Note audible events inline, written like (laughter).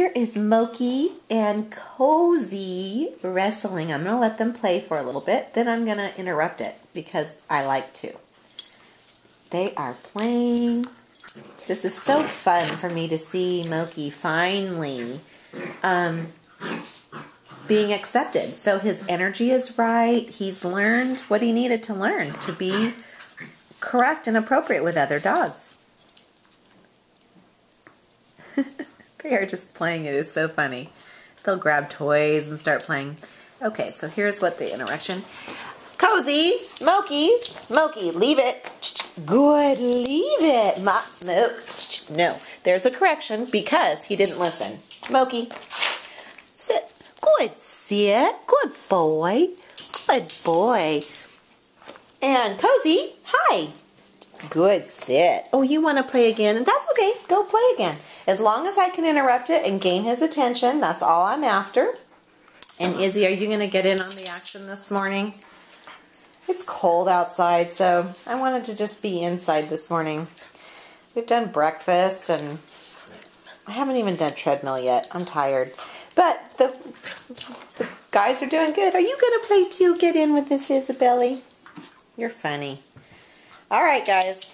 here is Moki and Kozi wrestling. I'm going to let them play for a little bit. Then I'm going to interrupt it because I like to. They are playing. This is so fun for me to see Moki finally um, being accepted. So his energy is right. He's learned what he needed to learn to be correct and appropriate with other dogs. (laughs) they are just playing. It is so funny. They'll grab toys and start playing. Okay, so here's what the interaction. Kozi, Moki, Moki, leave it. Good, leave it. Ma Moke. No, there's a correction because he didn't listen. Moki, sit. Good, sit. Good boy. Good boy. And Kozi, hi. Good sit. Oh, you want to play again? And that's okay. Go play again. As long as I can interrupt it and gain his attention, that's all I'm after. And Izzy, are you going to get in on the action this morning? It's cold outside, so I wanted to just be inside this morning. We've done breakfast and I haven't even done treadmill yet. I'm tired. But the, the guys are doing good. Are you going to play too? Get in with this, Isabelli. You're funny. All right, guys.